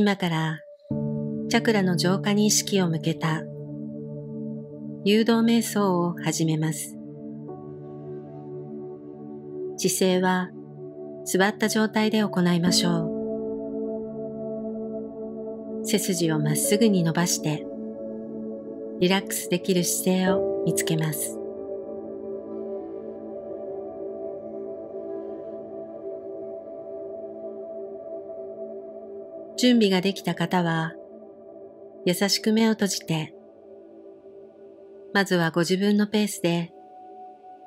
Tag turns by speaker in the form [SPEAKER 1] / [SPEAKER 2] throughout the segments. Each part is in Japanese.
[SPEAKER 1] 今からチャクラの浄化に意識を向けた誘導瞑想を始めます。姿勢は座った状態で行いましょう。背筋をまっすぐに伸ばしてリラックスできる姿勢を見つけます。準備ができた方は優しく目を閉じてまずはご自分のペースで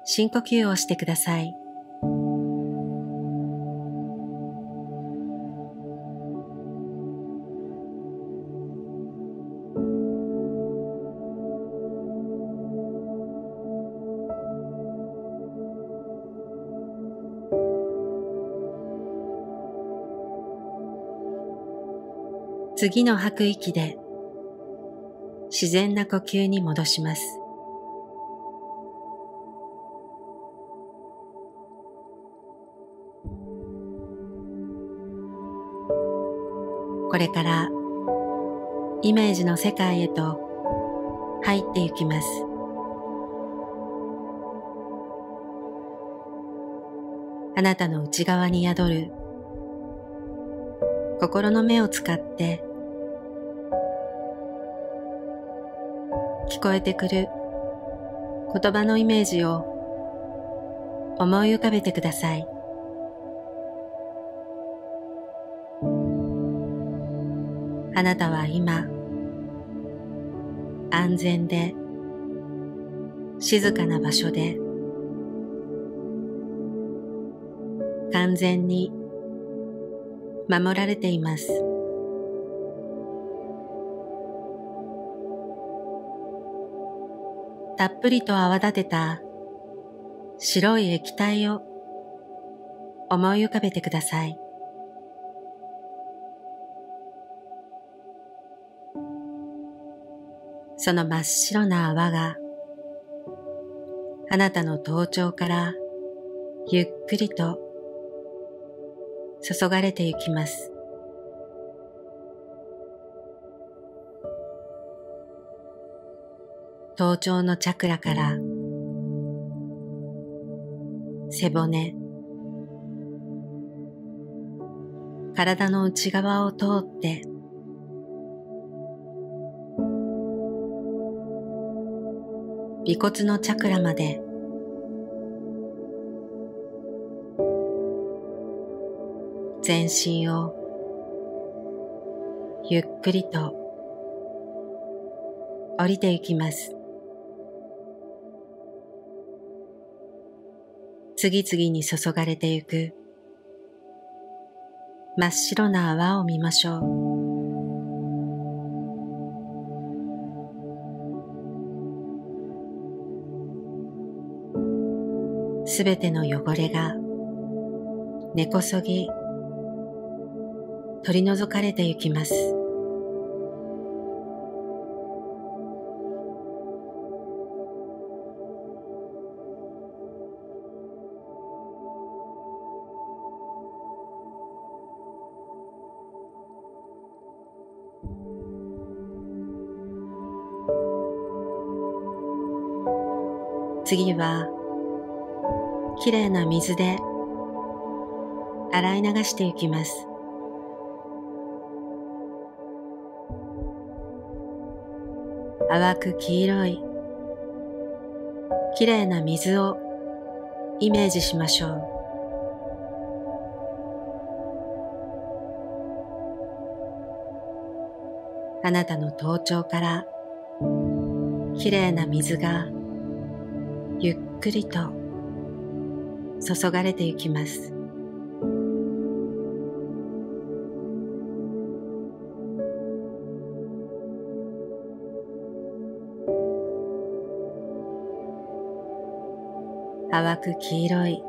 [SPEAKER 1] 深呼吸をしてください。次の吐く息で自然な呼吸に戻します。これからイメージの世界へと入っていきます。あなたの内側に宿る心の目を使ってこえてくる言葉のイメージを思い浮かべてください。あなたは今安全で静かな場所で完全に守られています。たっぷりと泡立てた白い液体を思い浮かべてください。その真っ白な泡があなたの頭頂からゆっくりと注がれてゆきます。頭頂のチャクラから背骨体の内側を通って尾骨のチャクラまで全身をゆっくりと降りていきます。次々に注がれてゆく真っ白な泡を見ましょう。すべての汚れが根こそぎ取り除かれてゆきます。次は、きれいな水で洗い流していきます。淡く黄色い、きれいな水をイメージしましょう。あなたの頭頂からきれいな水がくりと注がれていきます。淡く黄色い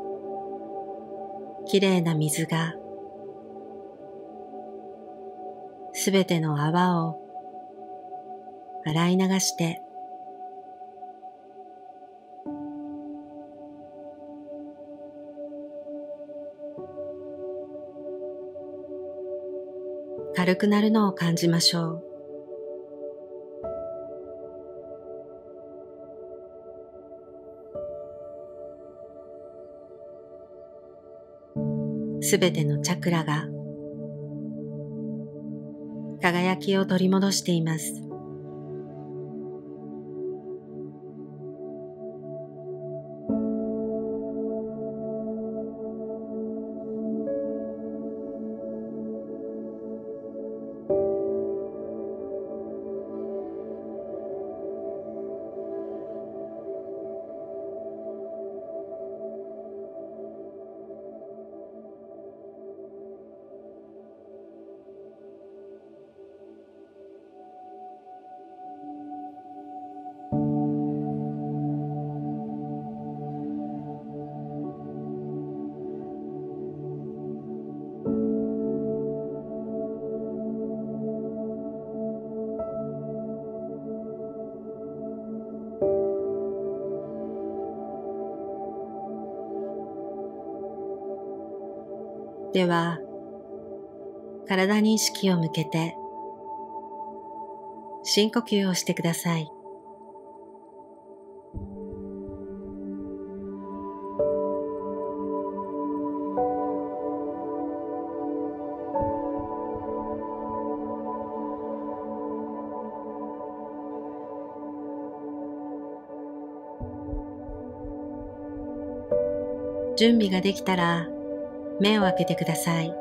[SPEAKER 1] きれいな水がすべての泡を洗い流して軽くなるのを感じましょう。すべてのチャクラが輝きを取り戻しています。では、体に意識を向けて深呼吸をしてください。準備ができたら目を開けてください。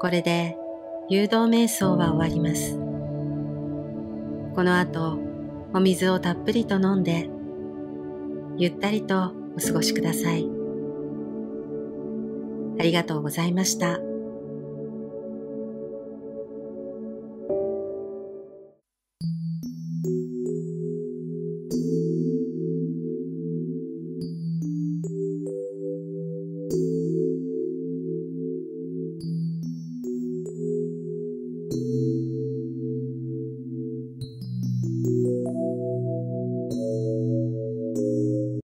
[SPEAKER 1] これで誘導瞑想は終わります。この後、お水をたっぷりと飲んで、ゆったりとお過ごしください。ありがとうございました。